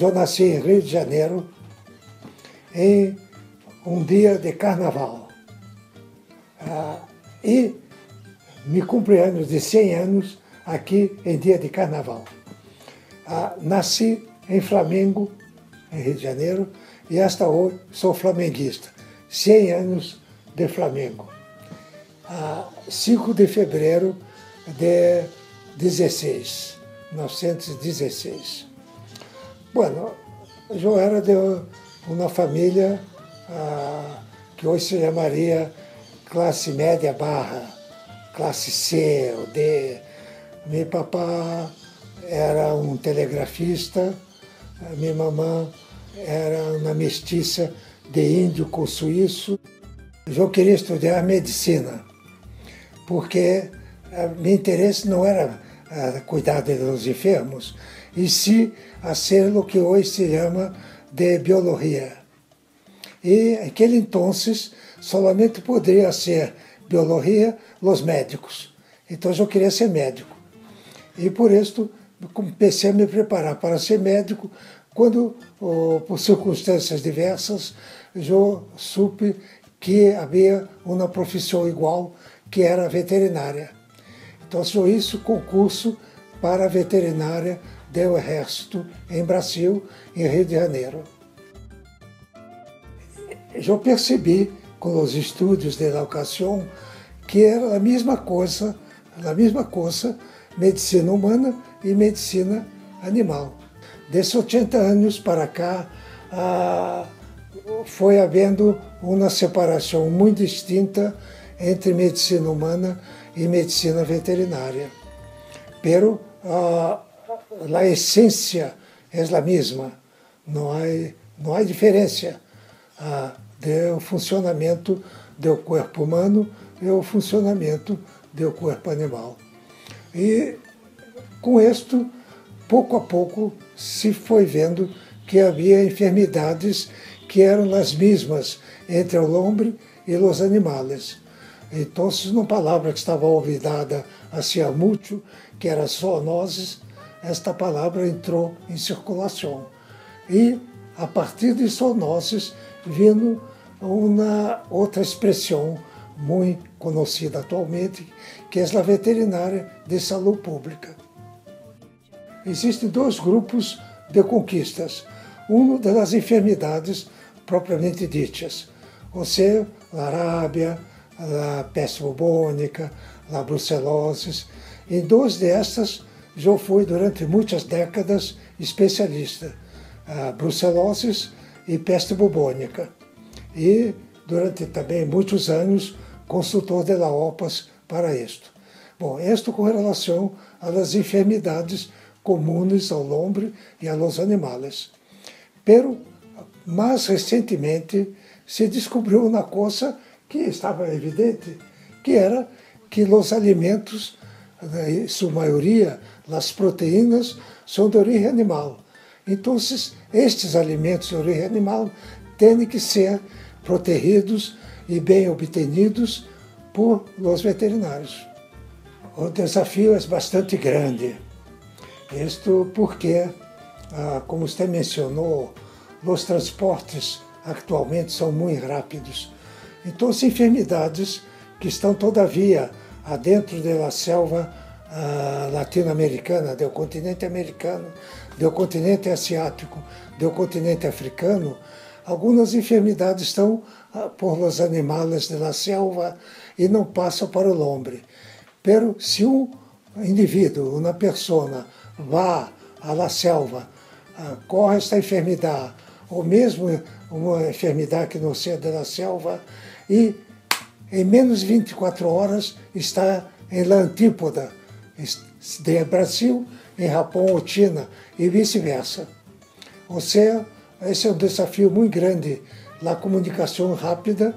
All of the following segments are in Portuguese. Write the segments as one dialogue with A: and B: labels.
A: eu nasci em Rio de Janeiro em um dia de carnaval. Ah, e me cumpri anos de 100 anos aqui em dia de carnaval. Ah, nasci em Flamengo, em Rio de Janeiro, e hasta hoje sou flamenguista. 100 anos de Flamengo. Ah, 5 de fevereiro de 16, 1916. Bueno, eu era de uma família ah, que hoje se chamaria classe média barra, classe C ou D. Meu papá era um telegrafista, minha mamãe era uma mestiça de índio com suíço. Eu queria estudar medicina, porque meu interesse não era cuidar dos enfermos, e sim a ser o que hoje se chama de biologia. E naquele então solamente poderia ser biologia os médicos. Então eu queria ser médico. E por isso comecei a me preparar para ser médico quando, por circunstâncias diversas, eu supe que havia uma profissão igual, que era veterinária. Então, eu hice concurso para veterinária do Exército em Brasil, em Rio de Janeiro. Eu percebi com os estudos de educação que era a mesma coisa, a mesma coisa, medicina humana e medicina animal. Desses 80 anos para cá, ah, foi havendo uma separação muito distinta entre medicina humana e medicina veterinária. Pero ah, a essência é a mesma, não há, não há diferença ah, do funcionamento do corpo humano e o funcionamento do corpo animal. E com isto, pouco a pouco, se foi vendo que havia enfermidades que eram as mesmas entre o homem e os animais. Então, uma palavra que estava olvidada há muito, que era zoonoses, esta palavra entrou em circulação. E, a partir de zoonoses, vindo uma outra expressão muito conhecida atualmente, que é a veterinária de saúde pública. Existem dois grupos de conquistas. Um das enfermidades propriamente ditas, ou seja, a arábia, a peste bubônica, a brucelose. Em duas destas, eu fui durante muitas décadas especialista, a brucelose e peste bubônica. E durante também muitos anos consultor de la OPAS para isto. Bom, isto com relação às enfermidades comuns ao homem e aos animais. Pero, mais recentemente, se descobriu uma coisa que estava evidente, que era que os alimentos, em sua maioria, as proteínas, são de origem animal. Então, estes alimentos de origem animal têm que ser protegidos e bem obtenidos por los veterinários. O desafio é bastante grande. Isto porque, ah, como você mencionou, os transportes atualmente são muito rápidos. Então, as enfermidades que estão, todavia, adentro da selva latino-americana, do continente americano, do continente asiático, do continente africano, algumas enfermidades estão uh, por los animais da selva e não passam para o homem. Pero se um indivíduo, uma pessoa, vá à la selva, uh, corre esta enfermidade, ou mesmo uma enfermidade que não seja da selva, e em menos de 24 horas está em La Antípoda, de Brasil, em Japão ou China, e vice-versa. Ou seja, esse é um desafio muito grande, a comunicação rápida,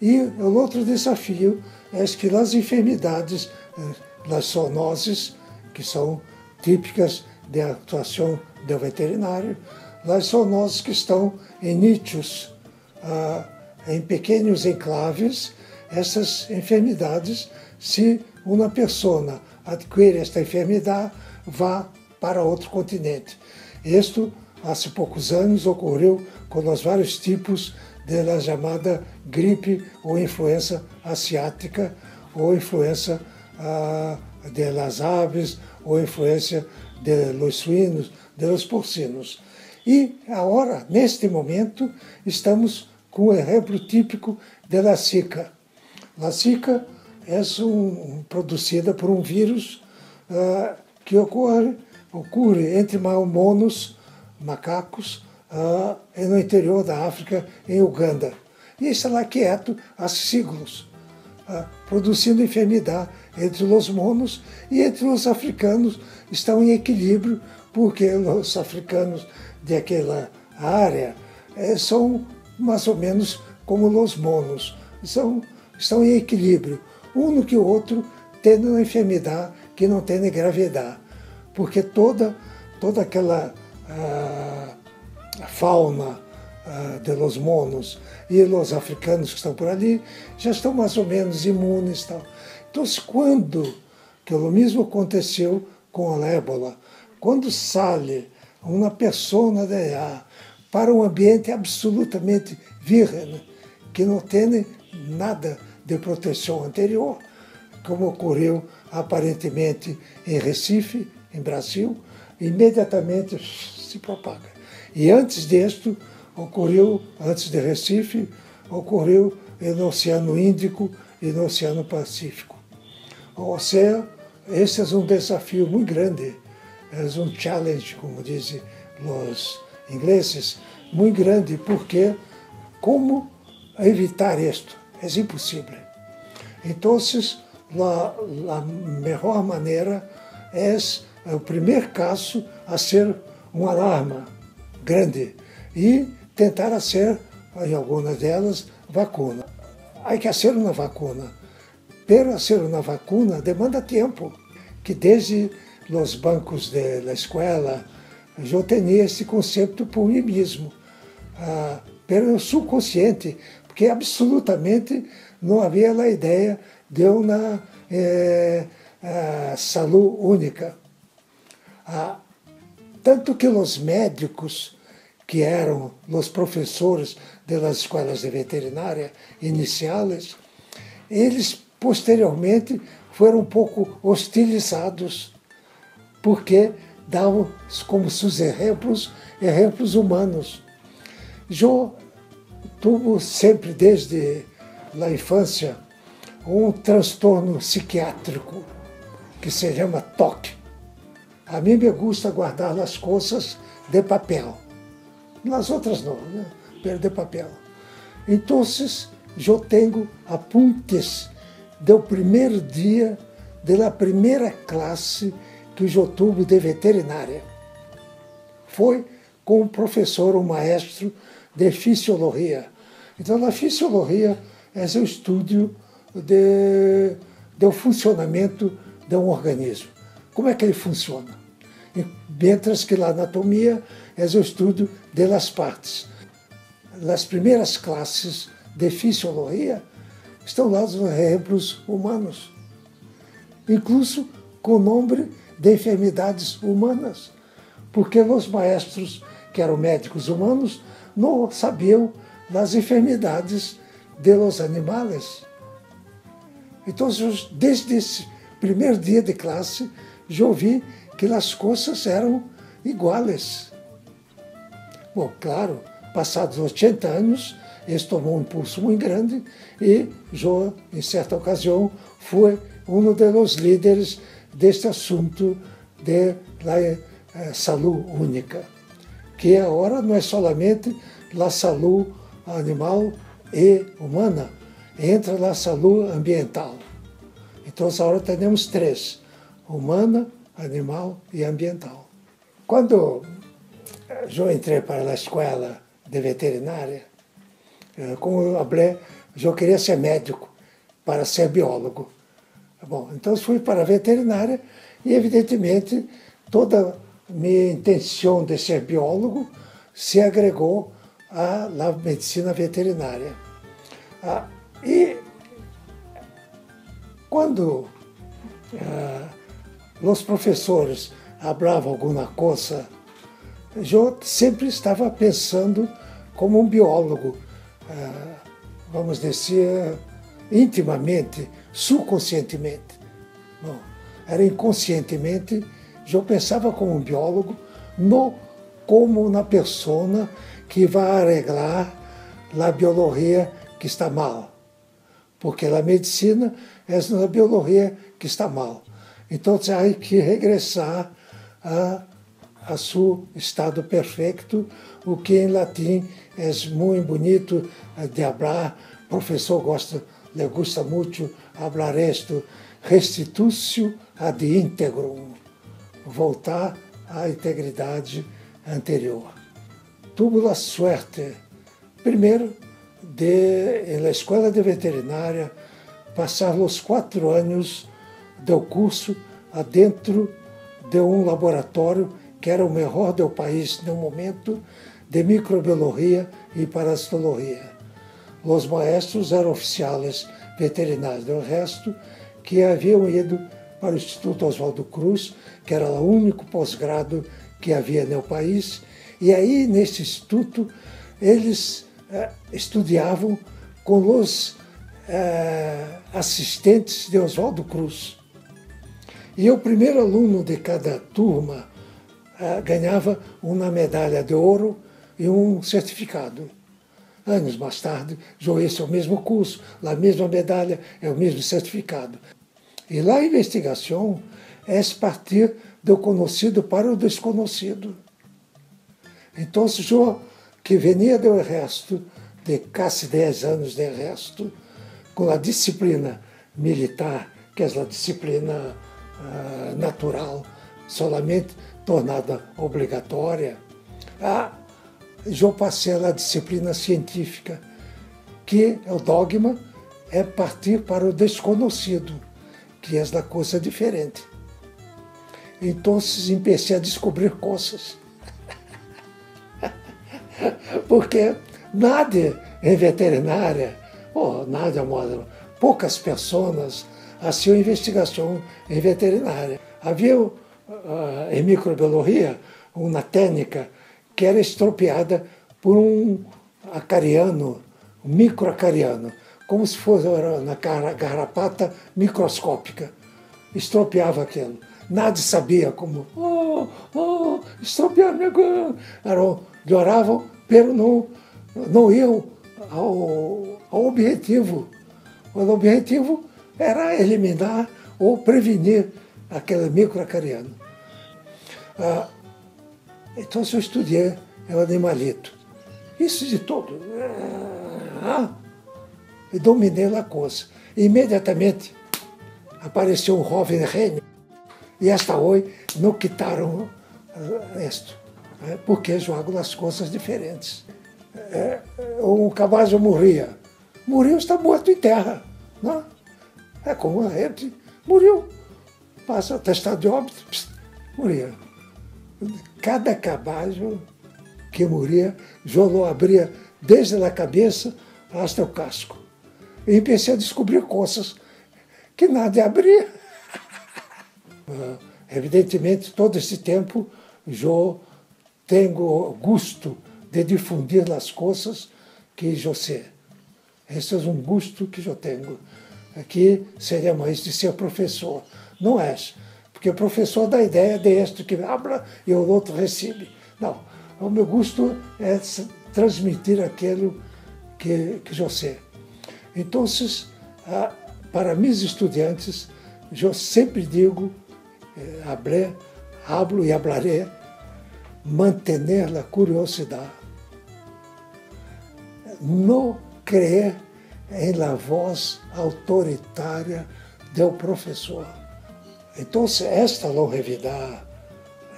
A: e o outro desafio é que as enfermidades, eh, as zoonoses, que são típicas da atuação do veterinário, as zoonoses que estão em nítios, ah, em pequenos enclaves, essas enfermidades, se uma pessoa adquire esta enfermidade, vá para outro continente. Isto há poucos anos ocorreu com os vários tipos da chamada gripe ou influenza asiática ou influenza ah, de las aves ou influência de los suínos, de los porcinos. E agora, neste momento, estamos com o exemplo típico da Zika. A Zika é produzida por um vírus uh, que ocorre, ocorre entre monos, macacos, uh, no interior da África, em Uganda. E está lá quieto há séculos, uh, produzindo enfermidade entre os monos e entre os africanos. Estão em equilíbrio, porque os africanos daquela área é, são mais ou menos como os monos, são, estão em equilíbrio, um que o outro tendo uma enfermidade que não tem gravidade, porque toda, toda aquela ah, fauna ah, de los monos e os africanos que estão por ali já estão mais ou menos imunes. Tal. Então, quando, que o mesmo aconteceu com a ébola, quando sai uma pessoa de lá para um ambiente absolutamente virgem, que não tem nada de proteção anterior, como ocorreu aparentemente em Recife, em Brasil, imediatamente se propaga. E antes disto, ocorreu, antes de Recife, ocorreu no Oceano Índico e no Oceano Pacífico. Ou seja, esse é um desafio muito grande, é um challenge, como dizem os ingleses, muito grande, porque como evitar isto? É impossível. Então, a, melhor maneira é, o primeiro caso a ser um alarma grande e tentar fazer, em algumas delas, vacuna. Há que fazer uma vacuna Pero hacer una vacuna demanda tempo, que desde os bancos da escola eu tinha esse conceito por mim mesmo. Ah, pero eu sou consciente, porque absolutamente não havia a ideia de uma eh, ah, saúde única. Ah, tanto que os médicos, que eram os professores das escolas de veterinária iniciais, eles posteriormente foram um pouco hostilizados, porque davam como seus exemplos, exemplos humanos. Tive sempre, desde a infância, um transtorno psiquiátrico que se chama toque. A mim me gusta guardar as coisas de papel. Nas outras não, né? de papel. Então, eu tenho apuntes do primeiro dia da primeira classe que eu tive de veterinária. Foi com o professor, o maestro de fisiologia. Então, a fisiologia é o estudo de, do funcionamento de um organismo. Como é que ele funciona? Mientras que a anatomia é o estudo das partes. Nas primeiras classes de fisiologia, estão lá os exemplos humanos, incluso com o nome de enfermidades humanas, porque os maestros, que eram médicos humanos, não sabiam das enfermidades de los animais. Então, desde esse primeiro dia de classe, já ouvi que as coisas eram iguais. Bom, claro, passados 80 anos, isso tomou um impulso muito grande e eu, em certa ocasião, fui um dos líderes deste assunto de la eh, única, que agora não é somente a saúde animal e humana, entra a saúde ambiental. Então, agora temos três: humana, animal e ambiental. Quando eu entrei para a escola de veterinária, eh, como eu falei, eu queria ser médico para ser biólogo. Bom, então fui para a veterinária e, evidentemente, toda minha intenção de ser biólogo se agregou à medicina veterinária. Ah, e quando ah, os professores falavam alguma coisa eu sempre estava pensando como um biólogo, ah, vamos dizer, intimamente, subconscientemente. Era inconscientemente, eu pensava como um biólogo, no, como na pessoa que vai arreglar a biologia que está mal. Porque a medicina é a biologia que está mal. Então, há que regressar a, a seu estado perfeito, o que em latim é muito bonito de falar. O professor gosta, le gusta muito falar isto, restitutio ad integrum, voltar à integridade anterior. Tuve a suerte, primeiro, de, na escola de veterinária, passar os quatro anos do curso dentro de um laboratório que era o melhor do país no momento de microbiologia e parasitologia. Os maestros eram oficiais veterinários, do resto que haviam ido para o Instituto Oswaldo Cruz, que era o único pós-grado que havia no país, e aí nesse instituto eles eh, estudavam com os eh, assistentes de Oswaldo Cruz. E o primeiro aluno de cada turma eh, ganhava uma medalha de ouro e um certificado. Anos mais tarde, eu esse é o mesmo curso, a mesma medalha, é o mesmo certificado. E lá a investigação é partir do conhecido para o desconhecido. Então, eu, que venia do exército, de quase 10 anos de exército, com a disciplina militar, que é a disciplina uh, natural, solamente tornada obrigatória, eu passei a disciplina científica, que é o dogma é partir para o desconhecido, que é a coisa diferente. Então, comecei a descobrir coisas. Porque nada em veterinária, oh, nada, moda, poucas pessoas faziam investigação em veterinária. Havia uh, em microbiologia uma técnica que era estropiada por um acariano, um microacariano, como se fosse na garrapata microscópica. Estropiava aquilo. Nada sabia como, oh, oh, estropiar minha Era, Lloravam, pero não, não iam ao, ao objetivo. O objetivo era eliminar ou prevenir aquele microacariano. Ah, então eu estudei o animalito. Isso de todo. Ah, e dominei a coisa. Imediatamente apareceu um Rene e esta hoje não quitaram isto, né? porque jogam as coisas diferentes. É, um cavalo morria. Morreu, está morto em terra. Não? É como a gente morreu. Passa o testado de óbito, morria. Cada cavalo que morria, Joló abria desde a cabeça até o casco. E comecei a descobrir coisas que nada abria. Evidentemente, todo esse tempo, eu tenho gosto de difundir as coisas que eu sei. Esse é um gosto que eu tenho. Aqui seria mais de ser professor. Não é, porque o professor dá ideia de este que abra e o outro recebe. Não, o meu gosto é transmitir aquilo que, que eu sei. Então, ah, para meus estudantes, eu sempre digo, hablé, hablo e hablaré, manter a curiosidade. Não crer em la voz autoritária do professor. Então, esta longevidade,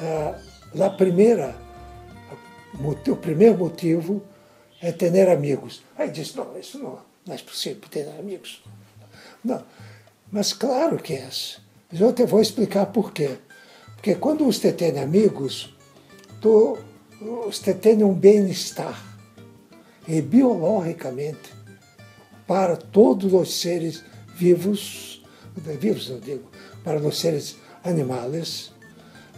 A: eh, a primeira, o primeiro motivo é ter amigos. Aí diz, não, isso não, não é possível ter amigos. Não, mas claro que é. Eu te vou explicar por quê. Porque quando você tem amigos, você tem um bem-estar. E biologicamente, para todos os seres vivos, vivos eu digo, para os seres animais,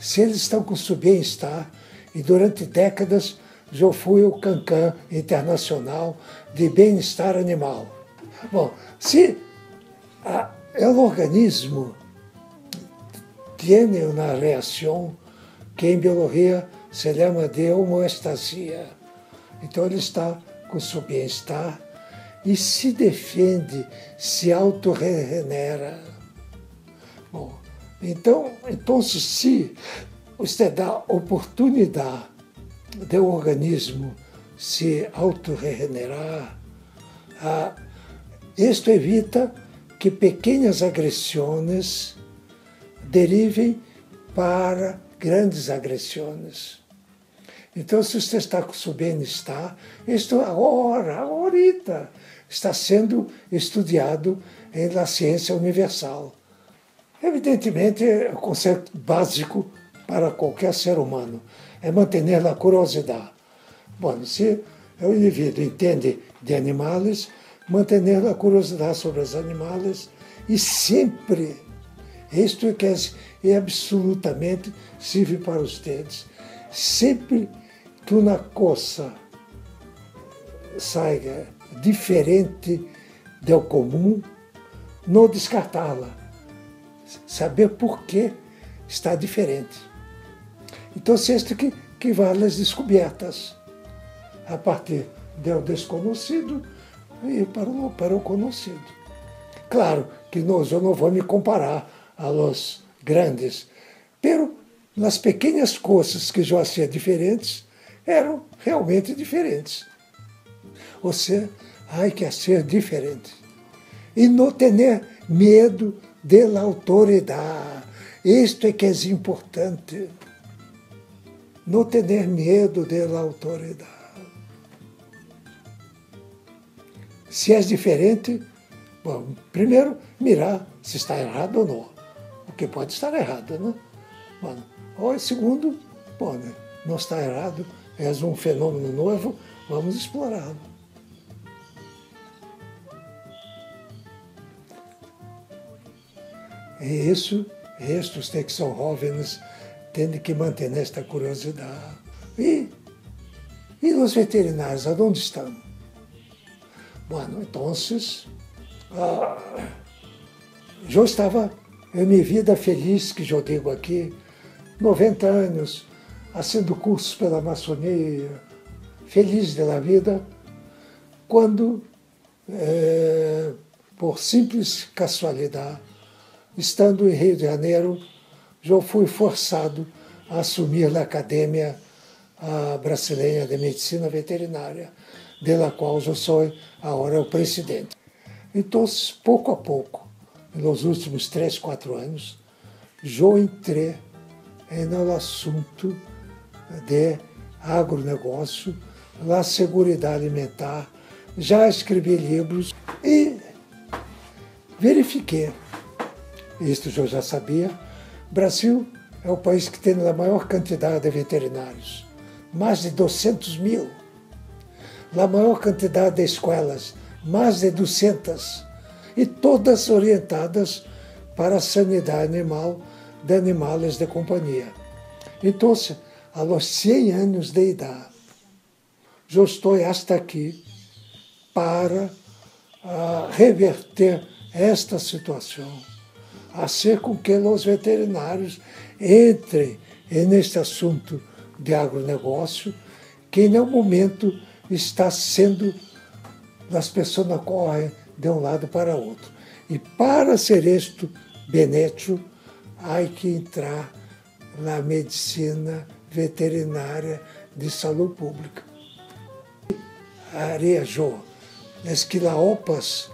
A: se eles estão com seu bem-estar, e durante décadas eu fui o cancan internacional de bem-estar animal. Bom, se a, o organismo tem uma reação que em biologia se chama de homoestasia, então ele está com seu bem-estar e se defende, se auto-regenera. Bom, então, então, se você dá oportunidade do organismo se auto-regenerar, ah, isto evita que pequenas agressões derivem para grandes agressões. Então, se você está com seu bem-estar, isto agora, agora, está sendo estudado la ciência universal. Evidentemente, é o conceito básico para qualquer ser humano é manter a curiosidade. Bom, se o indivíduo entende de animais, manter a curiosidade sobre os animais e sempre, isto é que é, absolutamente serve para os dedos, sempre que uma coisa saia diferente do comum, não descartá-la. Saber por que está diferente. Então, isto que, que vale as descobertas. A partir do desconhecido e para o, para o conhecido. Claro que nós, eu não vou me comparar a los grandes, pero nas pequenas coisas que já hacía diferentes, eram realmente diferentes. Ou seja, há que ser diferente. E não ter medo da autoridade. Isto é que é importante. Não ter medo da autoridade. Se é diferente, bom, primeiro mirar se está errado ou não. Porque pode estar errado, né? Bom, ou segundo, bom, né? não está errado, é um fenômeno novo, vamos explorá-lo. E isso, estes que são jovens têm que manter esta curiosidade. E, e os veterinários, aonde estão? Bom, então, ah, eu estava em minha vida feliz, que eu digo aqui, 90 anos, fazendo cursos pela maçonia, feliz da vida, quando, é, por simples casualidade, estando em Rio de Janeiro, já fui forçado a assumir a Academia Brasileira de Medicina Veterinária, da qual eu sou agora o presidente. Então, pouco a pouco, nos últimos três, quatro anos, eu entrei no assunto de agronegócio, na segurança alimentar, já escrevi livros e verifiquei. Isto eu já sabia. Brasil é o país que tem a maior quantidade de veterinários, mais de 200 mil. A maior quantidade de escolas, mais de 200, e todas orientadas para a sanidade animal de animais de companhia. Então, aos 100 anos de idade, eu estou hasta aqui para uh, reverter esta situação a ser com que os veterinários entrem neste assunto de agronegócio, que no momento está sendo, as pessoas correm de um lado para outro. E para ser isto benéfico, há que entrar na medicina veterinária de saúde pública. Arejou, esquilaopas,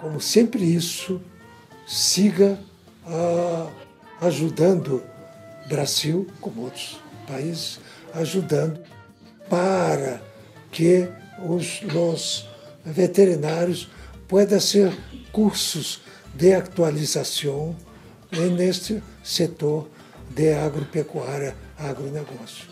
A: como sempre isso, siga ah, ajudando Brasil, como outros países, ajudando para que os, os veterinários puedan ser cursos de atualização neste setor de agropecuária, agronegócio.